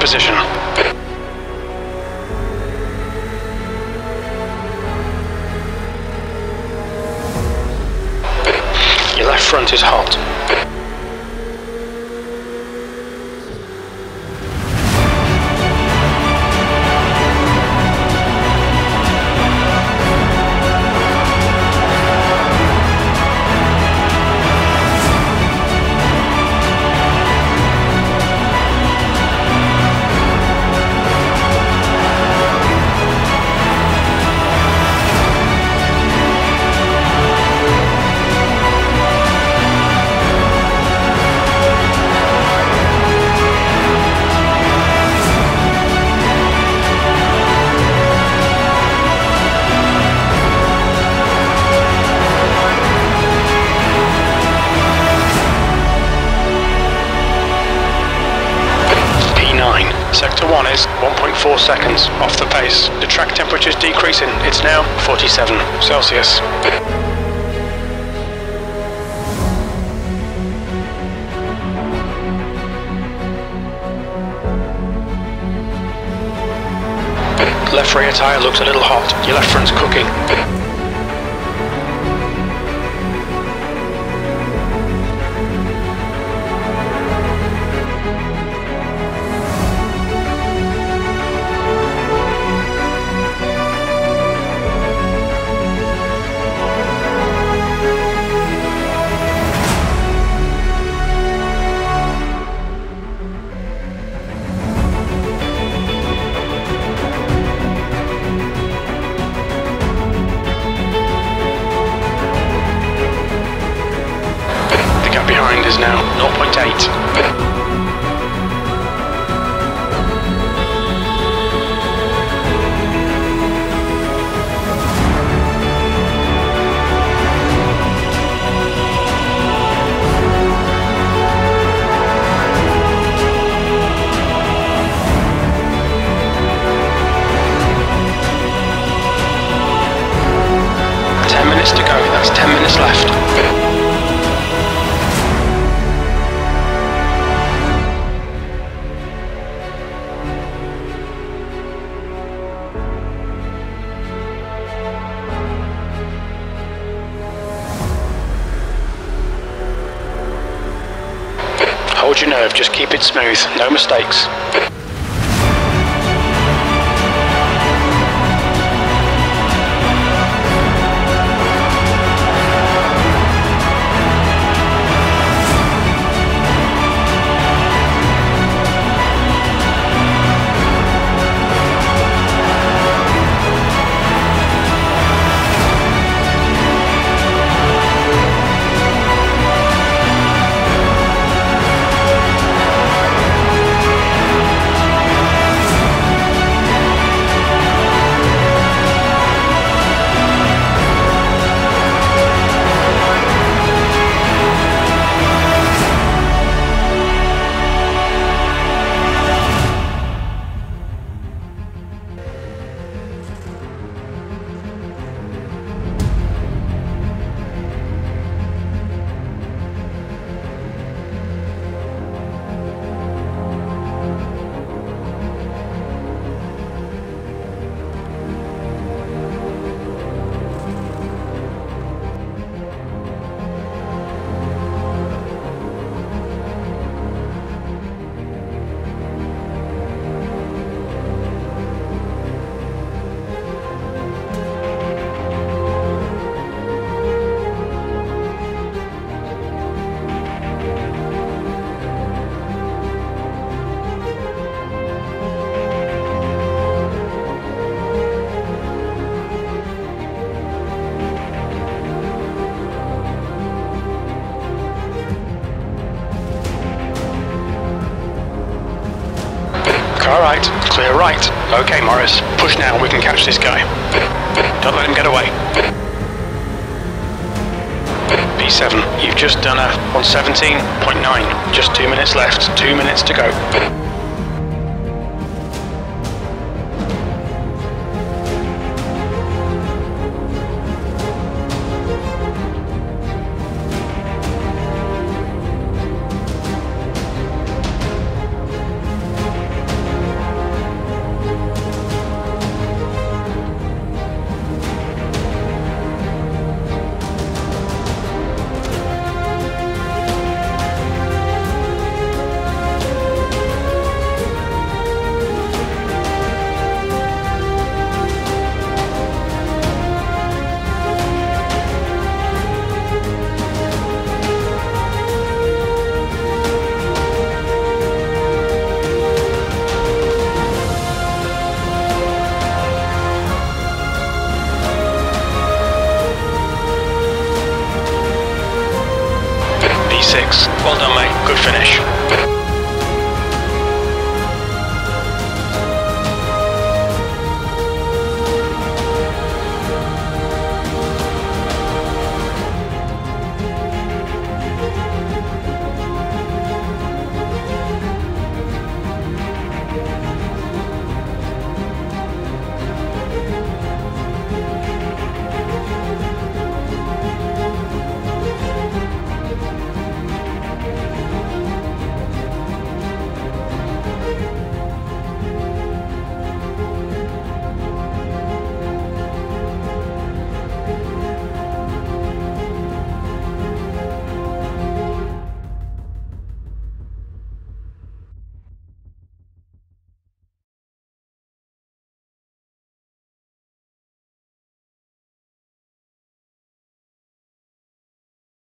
position. Your left front is hot. Sector 1 is 1.4 seconds off the pace. The track temperature is decreasing. It's now 47 Celsius. Left rear tyre looks a little hot. Your left front's cooking. Your nerve, just keep it smooth, no mistakes. Right, clear right. Okay, Morris, push now, we can catch this guy. Don't let him get away. P7, you've just done a 117.9. Just two minutes left, two minutes to go. Well done, mate. Good finish.